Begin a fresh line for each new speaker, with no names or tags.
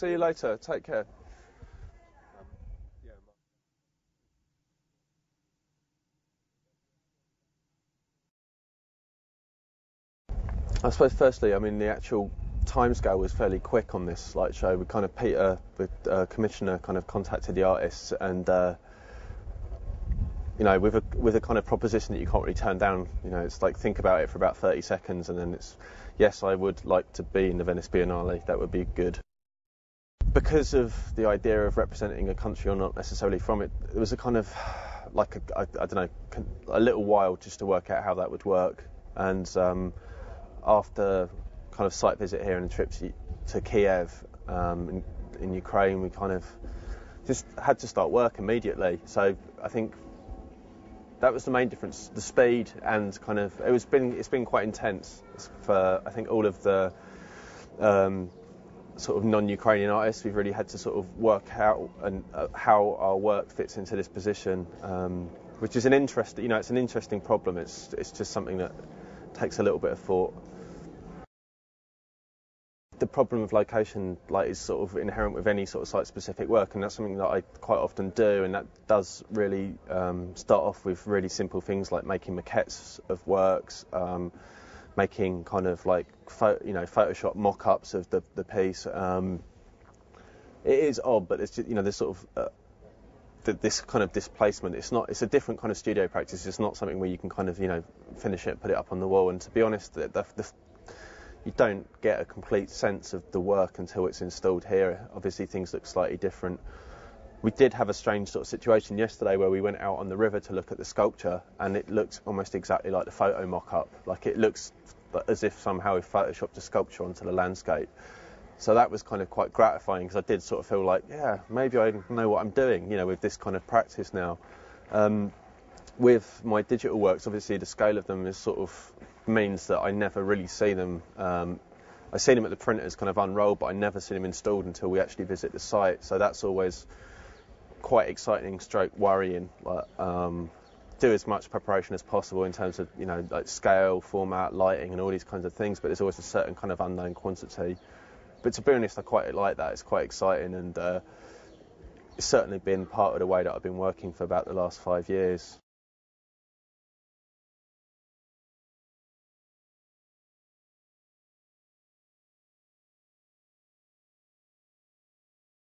See you later. Take care. I suppose, firstly, I mean, the actual timescale was fairly quick on this light show. We kind of Peter, the uh, commissioner, kind of contacted the artists, and uh, you know, with a with a kind of proposition that you can't really turn down. You know, it's like think about it for about 30 seconds, and then it's yes, I would like to be in the Venice Biennale. That would be good. Because of the idea of representing a country or not necessarily from it, it was a kind of like a, I, I don't know, a little while just to work out how that would work, and um, after kind of site visit here and a trip to, to Kiev um, in, in, Ukraine, we kind of just had to start work immediately. So I think that was the main difference: the speed and kind of it was been it's been quite intense for I think all of the um, sort of non-Ukrainian artists. We've really had to sort of work out and uh, how our work fits into this position, um, which is an interesting you know it's an interesting problem. It's it's just something that takes a little bit of thought the problem of location like is sort of inherent with any sort of site specific work and that's something that I quite often do and that does really um, start off with really simple things like making maquettes of works um, making kind of like you know Photoshop mock-ups of the, the piece um, it is odd but it's just, you know this sort of uh, this kind of displacement it's not it's a different kind of studio practice it's not something where you can kind of you know finish it put it up on the wall and to be honest the, the you don't get a complete sense of the work until it's installed here. Obviously, things look slightly different. We did have a strange sort of situation yesterday where we went out on the river to look at the sculpture, and it looks almost exactly like the photo mock-up. Like it looks as if somehow we photoshopped a sculpture onto the landscape. So that was kind of quite gratifying because I did sort of feel like, yeah, maybe I know what I'm doing, you know, with this kind of practice now. Um, with my digital works, obviously the scale of them is sort of means that I never really see them. Um, I see them at the printers kind of unrolled, but I never see them installed until we actually visit the site. So that's always quite exciting, stroke worrying. Like, um, do as much preparation as possible in terms of you know like scale, format, lighting, and all these kinds of things. But there's always a certain kind of unknown quantity. But to be honest, I quite like that. It's quite exciting, and uh, it's certainly been part of the way that I've been working for about the last five years.